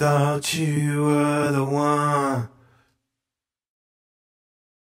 thought you were the one.